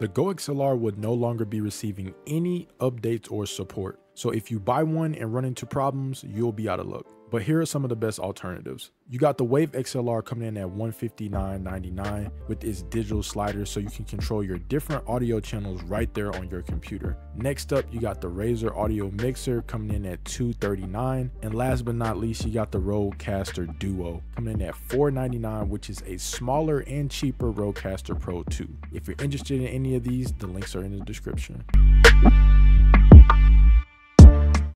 The Go XLR would no longer be receiving any updates or support. So if you buy one and run into problems, you'll be out of luck. But here are some of the best alternatives. You got the Wave XLR coming in at $159.99 with its digital slider so you can control your different audio channels right there on your computer. Next up, you got the Razer Audio Mixer coming in at 239. And last but not least, you got the Rodecaster Duo coming in at 499, which is a smaller and cheaper Rodecaster Pro 2. If you're interested in any of these, the links are in the description.